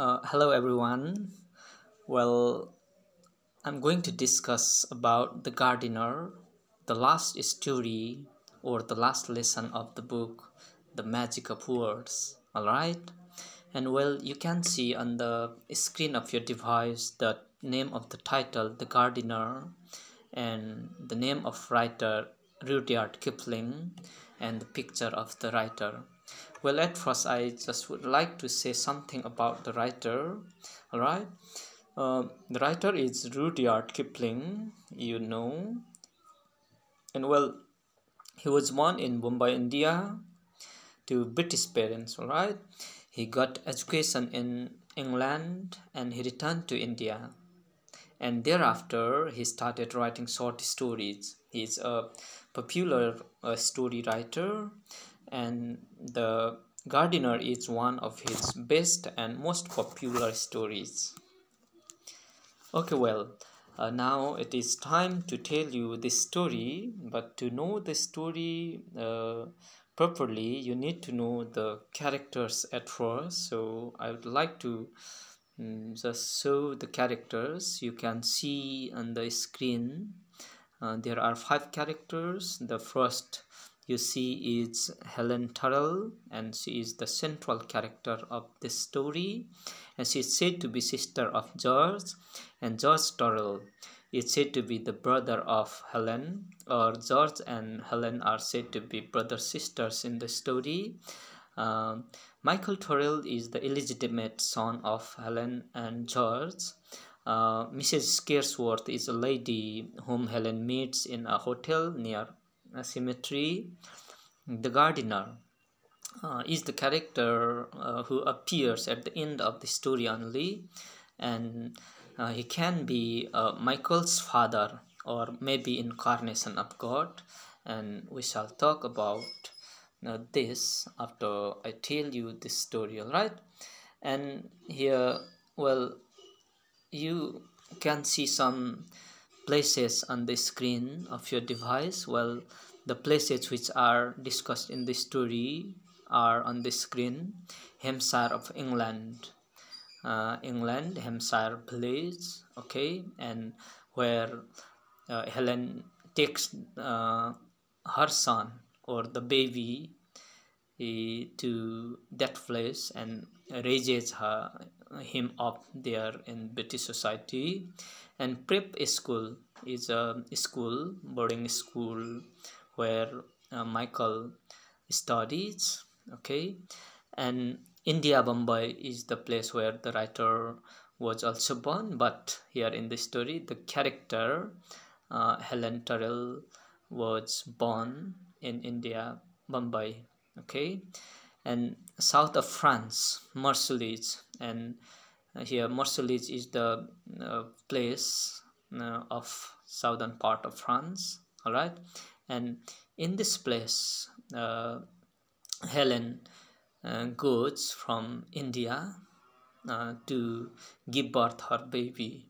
Uh, hello everyone. Well, I'm going to discuss about the gardener, the last story or the last lesson of the book, The Magic of Words. Alright? And well, you can see on the screen of your device the name of the title, The Gardener, and the name of writer, Rudyard Kipling, and the picture of the writer well at first i just would like to say something about the writer all right uh, the writer is rudyard kipling you know. And well he was born in bombay india to british parents all right he got education in england and he returned to india. And thereafter he started writing short stories. He's a popular uh, story writer and The Gardener is one of his best and most popular stories. Okay, well, uh, now it is time to tell you this story, but to know the story uh, properly, you need to know the characters at first. So, I would like to um, just show the characters you can see on the screen. Uh, there are five characters. The first you see is Helen Turrell and she is the central character of this story and she is said to be sister of George and George Turrell is said to be the brother of Helen or George and Helen are said to be brother sisters in the story. Uh, Michael Turrell is the illegitimate son of Helen and George. Uh, Mrs. Scarsworth is a lady whom Helen meets in a hotel near Symmetry. The gardener uh, is the character uh, who appears at the end of the story only, and uh, he can be uh, Michael's father or maybe incarnation of God, and we shall talk about uh, this after I tell you this story, alright? And here, well, you can see some places on the screen of your device. Well the places which are discussed in the story are on the screen. Hampshire of england. Uh, england hampshire village okay and where uh, helen takes uh, her son or the baby uh, to that place and raises her him up there in british society and prep school is a school boarding school where uh, michael studies okay? And india bombay is the place where the writer was also born but here in the story the character uh, helen turrell was born in india bombay okay? And south of france marseilles and here Marseilles is the uh, place uh, of southern part of France all right and in this place uh, Helen uh, goes from India uh, to give birth her baby.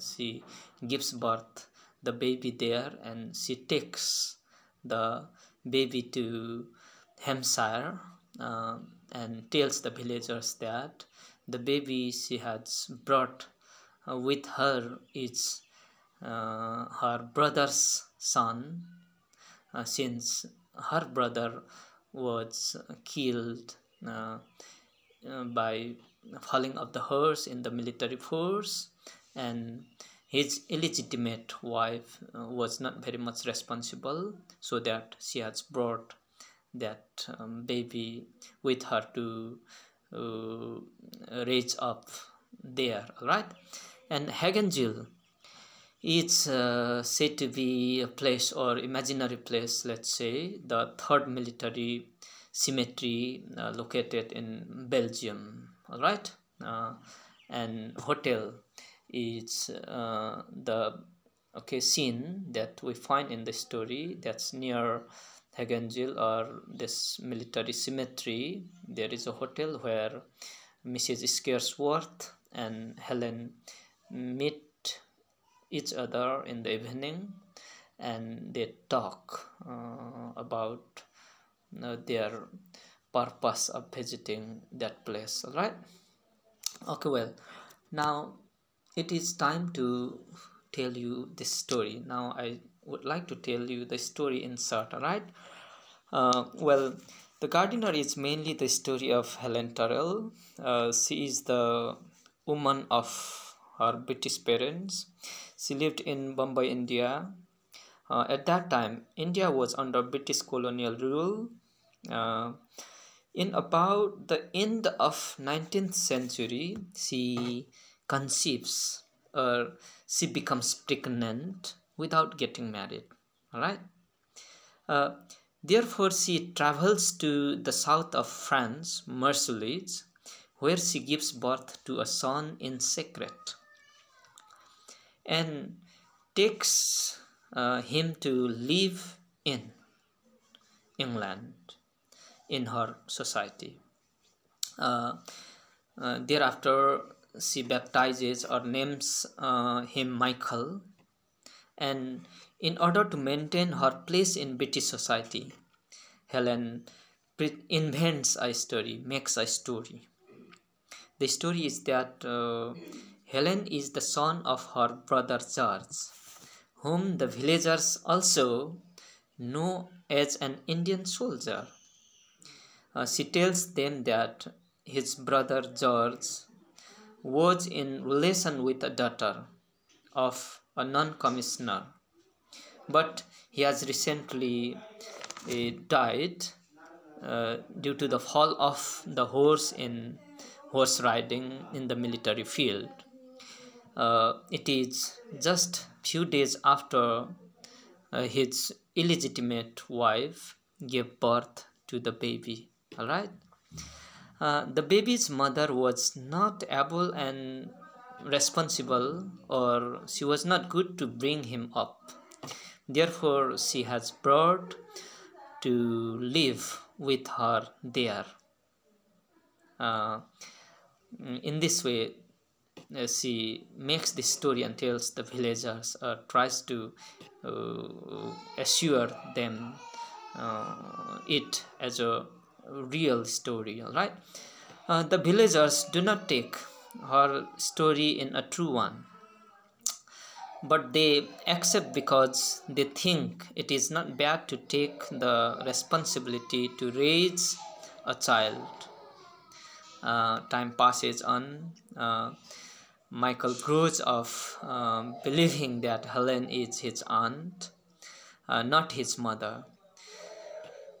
She gives birth the baby there and she takes the baby to Hampshire and tells the villagers that the baby she has brought uh, with her is uh, her brother's son uh, since her brother was killed uh, uh, by falling of the horse in the military force and his illegitimate wife was not very much responsible so that she has brought that um, baby with her to uh, raise up there right? And Hagengill is uh, said to be a place or imaginary place let's say the third military cemetery uh, located in Belgium all right? Uh, and hotel is uh, the okay scene that we find in the story that's near Hagengill or this military cemetery, there is a hotel where Mrs. Scarsworth and Helen meet each other in the evening and they talk uh, about their purpose of visiting that place, all right okay well now it is time to tell you this story now i would like to tell you the story in short all right uh, well the gardener is mainly the story of helen Turrell. Uh, she is the woman of her british parents. She lived in bombay india. Uh, at that time india was under british colonial rule. Uh, in about the end of 19th century she conceives or she becomes pregnant without getting married all right uh, therefore she travels to the south of france marseilles where she gives birth to a son in secret and takes uh, him to live in england in her society. Uh, uh, thereafter, she baptizes or names uh, him Michael, and in order to maintain her place in British society, Helen invents a story, makes a story. The story is that uh, Helen is the son of her brother George, whom the villagers also know as an Indian soldier uh, she tells them that his brother George was in relation with a daughter of a non-commissioner, but he has recently uh, died uh, due to the fall of the horse in horse riding in the military field. Uh, it is just few days after uh, his illegitimate wife gave birth to the baby all right uh, the baby's mother was not able and responsible or she was not good to bring him up. Therefore she has brought to live with her there. Uh, in this way uh, she makes this story and tells the villagers uh, tries to uh, assure them uh, it as a real story all right uh, the villagers do not take her story in a true one. But they accept because they think it is not bad to take the responsibility to raise a child. Uh, time passes on. Uh, michael grows of um, believing that helen is his aunt uh, not his mother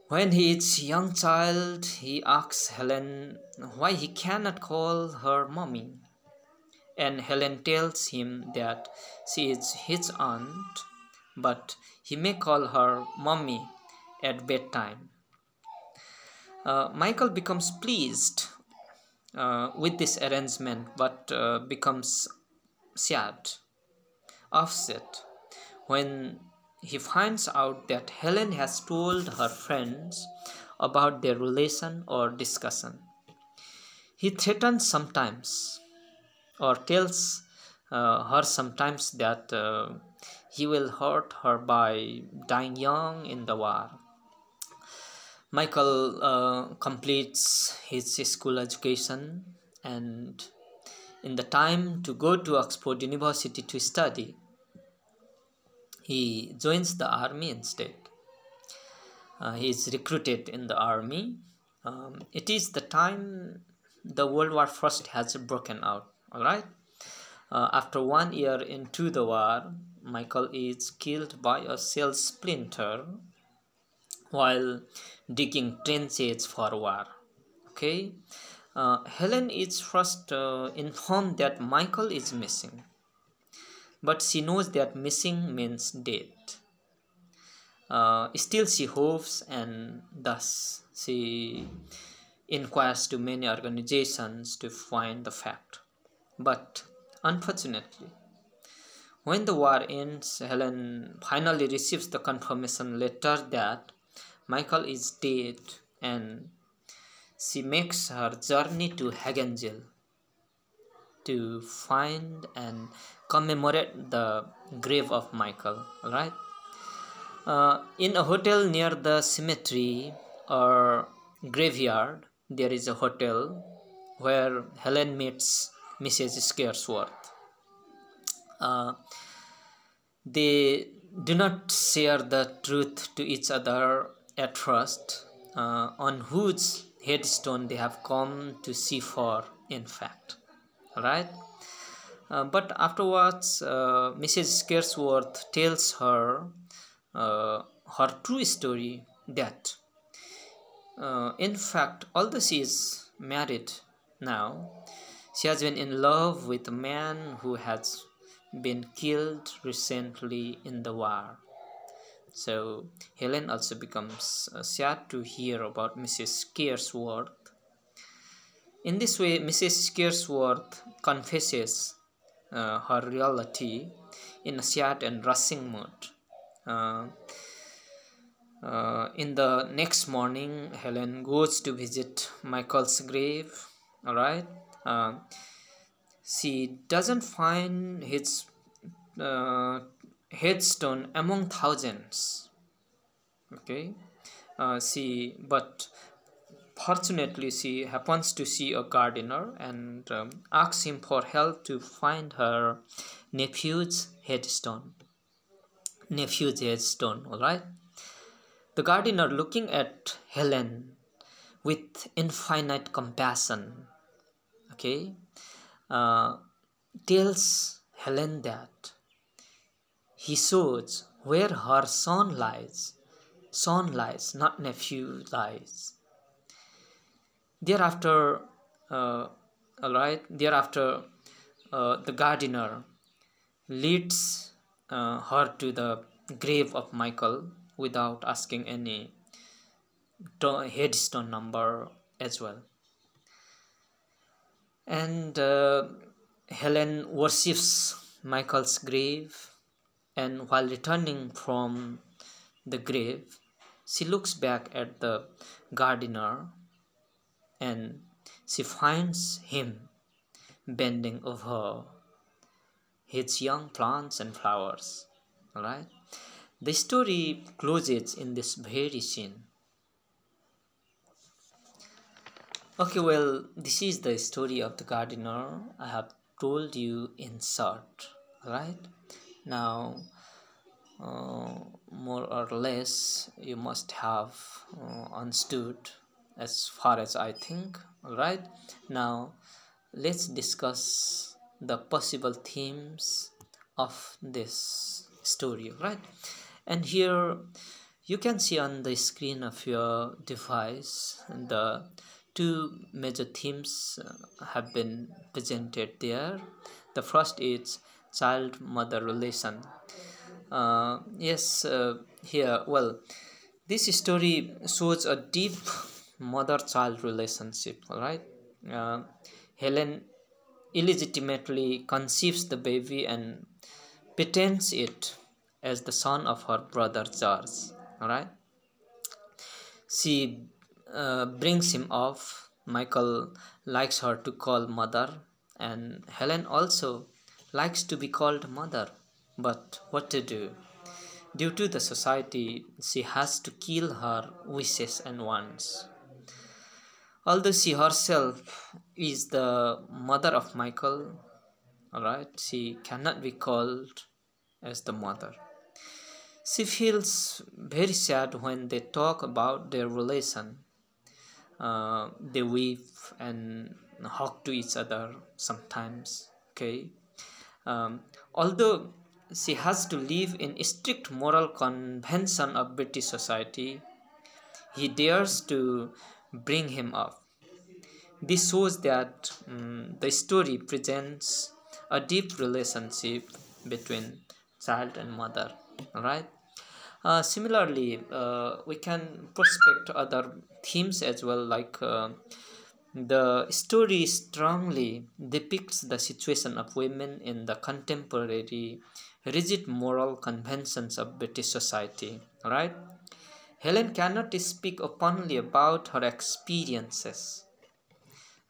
when he is young child, he asks Helen why he cannot call her mommy. And Helen tells him that she is his aunt, but he may call her mommy at bedtime. Uh, Michael becomes pleased uh, with this arrangement, but uh, becomes sad, upset when he finds out that Helen has told her friends about their relation or discussion. He threatens sometimes or tells uh, her sometimes that uh, he will hurt her by dying young in the war. Michael uh, completes his school education and in the time to go to Oxford University to study, he joins the army instead. Uh, he is recruited in the army. Um, it is the time the World War First has broken out. All right. Uh, after one year into the war, Michael is killed by a shell splinter while digging trenches for war. Okay. Uh, Helen is first uh, informed that Michael is missing but she knows that missing means dead. Uh, still, she hopes and thus she inquires to many organizations to find the fact. But unfortunately, when the war ends, Helen finally receives the confirmation letter that Michael is dead and she makes her journey to Hagen to find and commemorate the grave of Michael, right? Uh, in a hotel near the cemetery or graveyard, there is a hotel where Helen meets Mrs. Scarsworth. Uh, they do not share the truth to each other at first, uh, on whose headstone they have come to see for, in fact. Right? Uh, but afterwards, uh, Mrs. Scarsworth tells her uh, her true story that, uh, in fact, although she is married now, she has been in love with a man who has been killed recently in the war. So Helen also becomes uh, sad to hear about Mrs. Scarsworth. In this way, Mrs. Scarsworth confesses uh, her reality in a sad and rushing mood. Uh, uh, in the next morning, Helen goes to visit Michael's grave. All right. Uh, she doesn't find his uh, headstone among thousands. Okay. Uh, she but Fortunately, she happens to see a gardener and um, asks him for help to find her nephew's headstone. Nephew's headstone, all right? The gardener, looking at Helen with infinite compassion, okay, uh, tells Helen that he shows where her son lies. Son lies, not nephew lies Thereafter, uh, all right, thereafter, uh, the gardener leads uh, her to the grave of Michael without asking any headstone number as well. And uh, Helen worships Michael's grave, and while returning from the grave, she looks back at the gardener and she finds him bending over his young plants and flowers. Alright? The story closes in this very scene. Okay, well, this is the story of the gardener. I have told you in short, right? Now, uh, more or less, you must have uh, understood as far as I think alright? Now let's discuss the possible themes of this story right and here you can see on the screen of your device the two major themes uh, have been presented there. The first is child mother relation. Uh, yes uh, here well this story shows a deep mother child relationship right? Uh, helen illegitimately conceives the baby and pretends it as the son of her brother george all right she uh, brings him off. Michael likes her to call mother and helen also likes to be called mother. But what to do? Due to the society she has to kill her wishes and wants although she herself is the mother of Michael, alright, she cannot be called as the mother. She feels very sad when they talk about their relation. Uh, they weep and hug to each other sometimes. Okay, um, although she has to live in strict moral convention of British society, he dares to bring him up. This shows that um, the story presents a deep relationship between child and mother. Right. Uh, similarly, uh, we can prospect other themes as well, like uh, the story strongly depicts the situation of women in the contemporary rigid moral conventions of British society. Right Helen cannot speak openly about her experiences.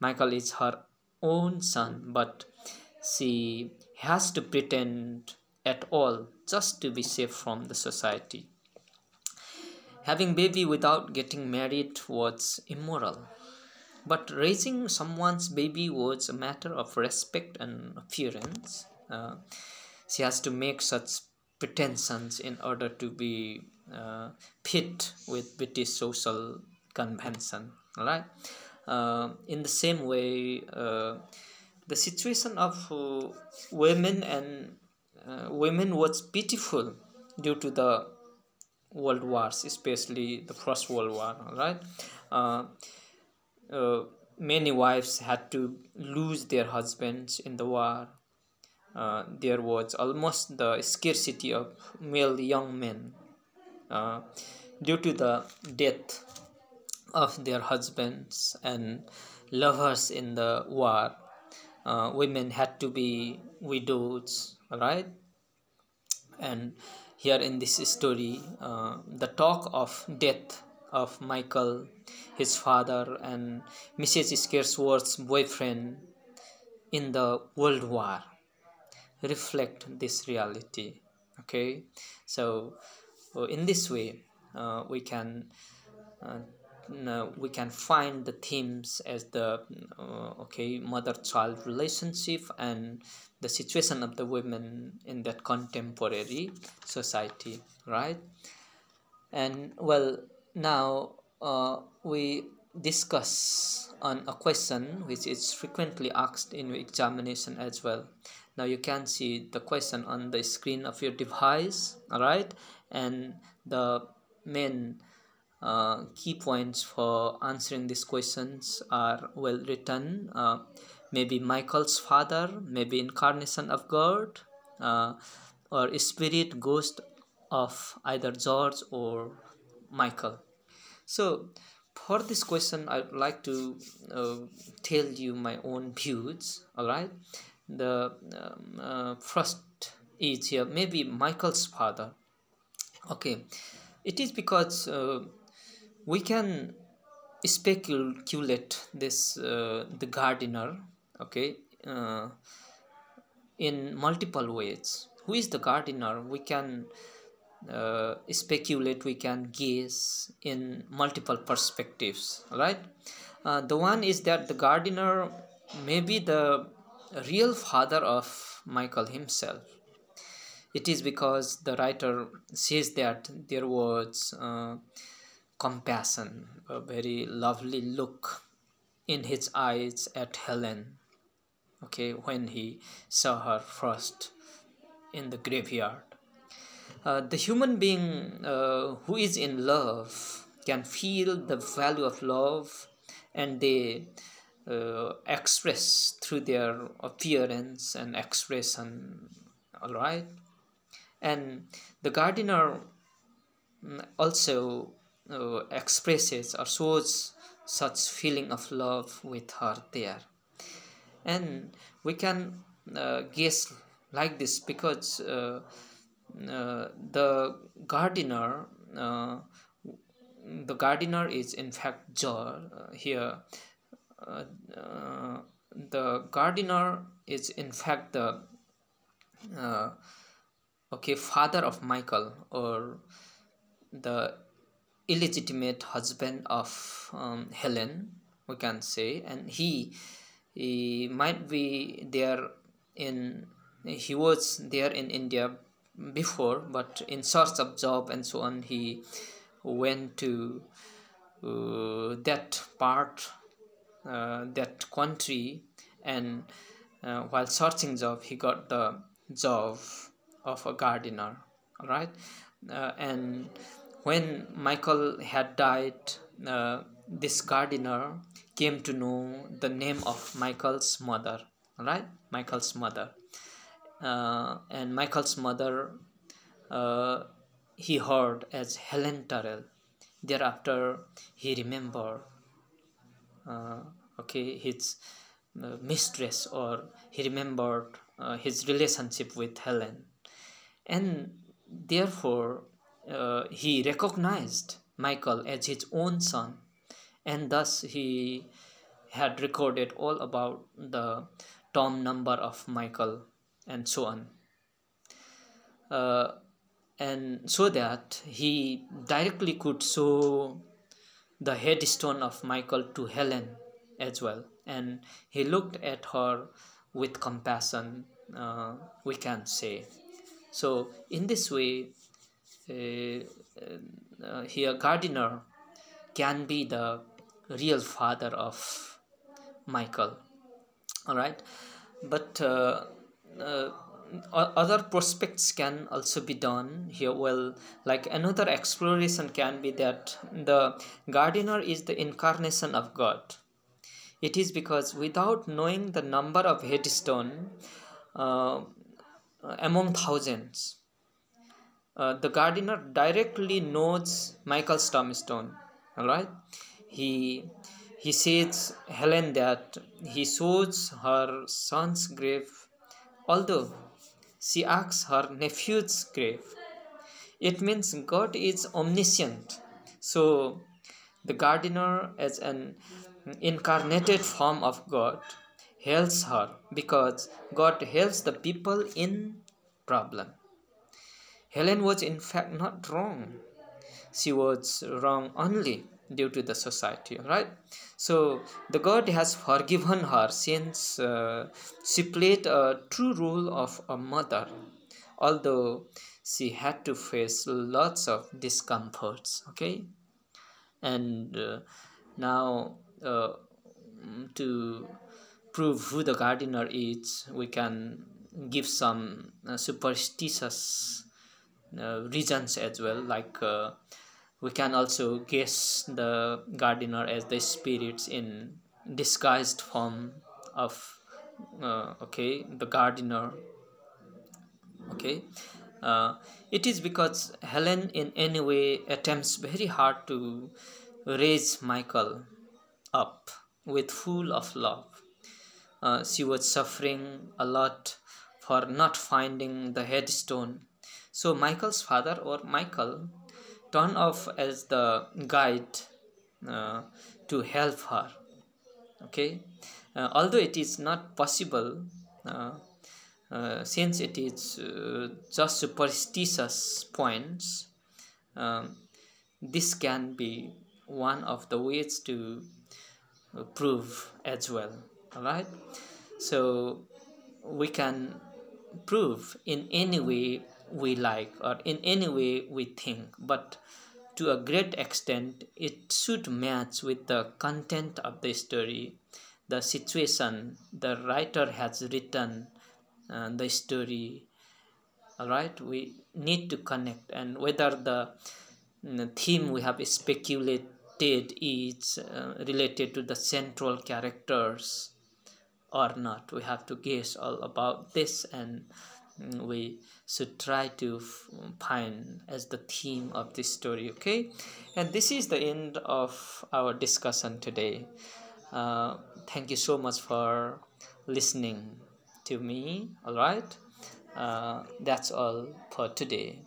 Michael is her own son, but she has to pretend at all just to be safe from the society. Having baby without getting married was immoral. but raising someone's baby was a matter of respect and appearance uh, she has to make such pretensions in order to be uh, fit with british social convention right uh, in the same way uh, the situation of uh, women and uh, women was pitiful due to the world wars especially the first world war right uh, many wives had to lose their husbands in the war. Uh, there was almost the scarcity of male young men uh, due to the death of their husbands and lovers in the war uh, women had to be widows right? And here in this story uh, the talk of death of michael his father and mrs scarsworth's boyfriend in the world war reflect this reality okay? So in this way uh, we can uh, uh, we can find the themes as the uh, okay mother child relationship and the situation of the women in that contemporary society right? And well now uh, we discuss on a question which is frequently asked in examination as well. Now you can see the question on the screen of your device all right and the main uh, key points for answering these questions are well written. Uh, maybe michael's father maybe incarnation of god uh, or spirit ghost of either george or michael. So for this question i would like to uh, tell you my own views all right the um, uh, first is here maybe michael's father okay. It is because uh, we can speculate this uh, the gardener okay uh, in multiple ways. Who is the gardener? We can uh, speculate we can guess in multiple perspectives right? Uh, the one is that the gardener may be the real father of michael himself it is because the writer says that there was uh, compassion, a very lovely look in his eyes at Helen, okay, when he saw her first in the graveyard. Uh, the human being uh, who is in love can feel the value of love and they uh, express through their appearance and expression all right and the gardener mm, also uh, expresses or shows such feeling of love with her there. And we can uh, guess like this because uh, uh the gardener uh, the gardener is in fact George uh, here. The gardener is in fact the okay father of Michael or the illegitimate husband of um, Helen, we can say, and he, he might be there in he was there in India before, but in search of job and so on, he went to uh, that part, uh, that country, and uh, while searching job, he got the job of a gardener. All right, uh, and when Michael had died, uh, this gardener came to know the name of Michael's mother, right? Michael's mother. Uh, and Michael's mother uh, he heard as Helen Turrell. Thereafter, he remembered, uh, okay, his uh, mistress, or he remembered his relationship with Helen, and therefore uh, he recognized Michael as his own son, and thus he had recorded all about the tom number of Michael and so on. Uh, and so that he directly could show the headstone of Michael to Helen as well. And he looked at her with compassion uh, we can say so in this way uh, uh, here gardener can be the real father of Michael. All right? But uh, uh, other prospects can also be done here. Well like another exploration can be that the gardener is the incarnation of God. It is because without knowing the number of headstone uh, among thousands uh, the gardener directly knows Michael's tombstone all right he he says Helen that he shows her son's grave although she asks her nephew's grave. It means God is omniscient. So the gardener as an incarnated form of God, helps her because God helps the people in problem. Helen was in fact not wrong. She was wrong only due to the society right so the god has forgiven her since uh, she played a true role of a mother although she had to face lots of discomforts okay and uh, now uh, to prove who the gardener is we can give some uh, superstitious uh, reasons as well like uh, we can also guess the gardener as the spirits in disguised form of uh, okay the gardener okay? Uh, it is because helen in any way attempts very hard to raise michael up with full of love uh, she was suffering a lot for not finding the headstone. So michael's father or michael turned off as the guide uh, to help her. Okay? Uh, although it is not possible uh, uh since it is just superstitious points um, this can be one of the ways to prove as well right so we can prove in any way we like or in any way we think but to a great extent it should match with the content of the story the situation the writer has written uh, the story. All right we need to connect and whether the, the theme we have speculated is uh, related to the central characters or not. We have to guess all about this and we should try to find as the theme of this story okay? And this is the end of our discussion today. Uh, thank you so much for listening to me all right uh, that's all for today